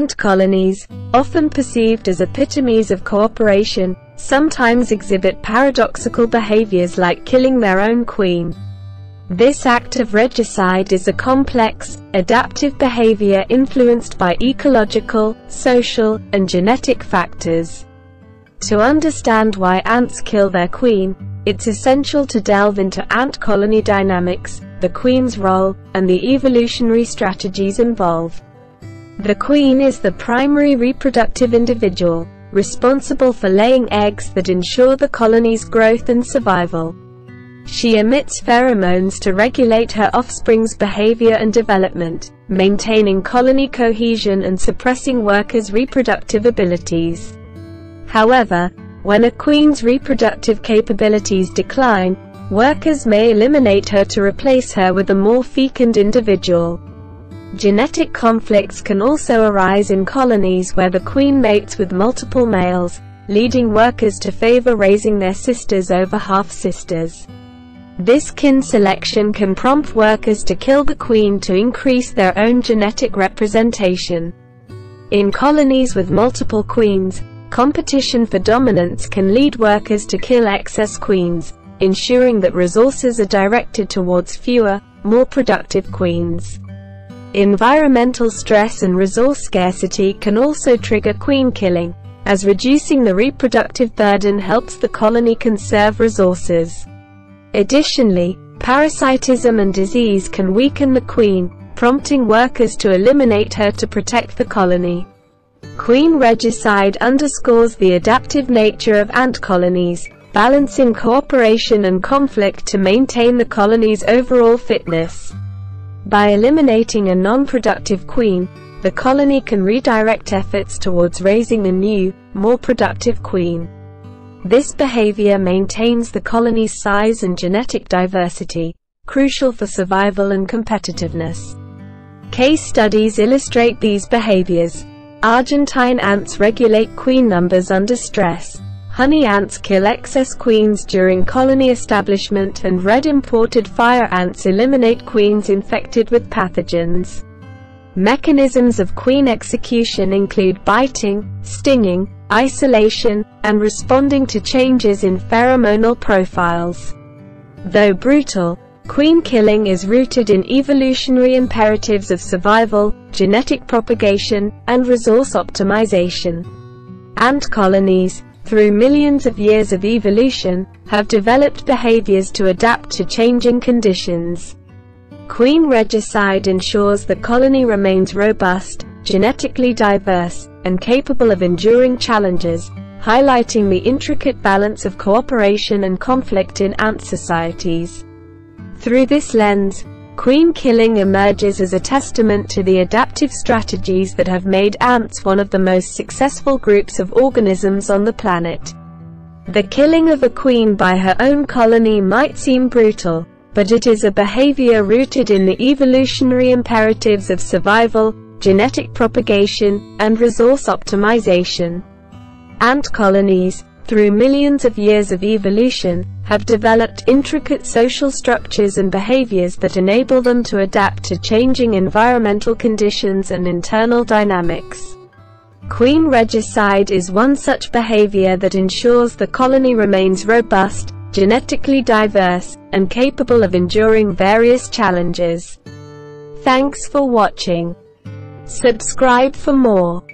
Ant colonies, often perceived as epitomes of cooperation, sometimes exhibit paradoxical behaviors like killing their own queen. This act of regicide is a complex, adaptive behavior influenced by ecological, social, and genetic factors. To understand why ants kill their queen, it's essential to delve into ant colony dynamics, the queen's role, and the evolutionary strategies involved. The queen is the primary reproductive individual, responsible for laying eggs that ensure the colony's growth and survival. She emits pheromones to regulate her offspring's behavior and development, maintaining colony cohesion and suppressing workers' reproductive abilities. However, when a queen's reproductive capabilities decline, workers may eliminate her to replace her with a more fecund individual. Genetic conflicts can also arise in colonies where the queen mates with multiple males, leading workers to favor raising their sisters over half-sisters. This kin selection can prompt workers to kill the queen to increase their own genetic representation. In colonies with multiple queens, competition for dominance can lead workers to kill excess queens, ensuring that resources are directed towards fewer, more productive queens. Environmental stress and resource scarcity can also trigger queen killing, as reducing the reproductive burden helps the colony conserve resources. Additionally, parasitism and disease can weaken the queen, prompting workers to eliminate her to protect the colony. Queen regicide underscores the adaptive nature of ant colonies, balancing cooperation and conflict to maintain the colony's overall fitness. By eliminating a non-productive queen, the colony can redirect efforts towards raising a new, more productive queen. This behavior maintains the colony's size and genetic diversity, crucial for survival and competitiveness. Case studies illustrate these behaviors. Argentine ants regulate queen numbers under stress. Honey ants kill excess queens during colony establishment and red imported fire ants eliminate queens infected with pathogens. Mechanisms of queen execution include biting, stinging, isolation, and responding to changes in pheromonal profiles. Though brutal, queen killing is rooted in evolutionary imperatives of survival, genetic propagation, and resource optimization. Ant colonies, through millions of years of evolution, have developed behaviors to adapt to changing conditions. Queen regicide ensures the colony remains robust, genetically diverse, and capable of enduring challenges, highlighting the intricate balance of cooperation and conflict in ant societies. Through this lens, Queen killing emerges as a testament to the adaptive strategies that have made ants one of the most successful groups of organisms on the planet. The killing of a queen by her own colony might seem brutal, but it is a behavior rooted in the evolutionary imperatives of survival, genetic propagation, and resource optimization. Ant colonies, through millions of years of evolution, have developed intricate social structures and behaviors that enable them to adapt to changing environmental conditions and internal dynamics. Queen regicide is one such behavior that ensures the colony remains robust, genetically diverse, and capable of enduring various challenges. Thanks for watching. Subscribe for more.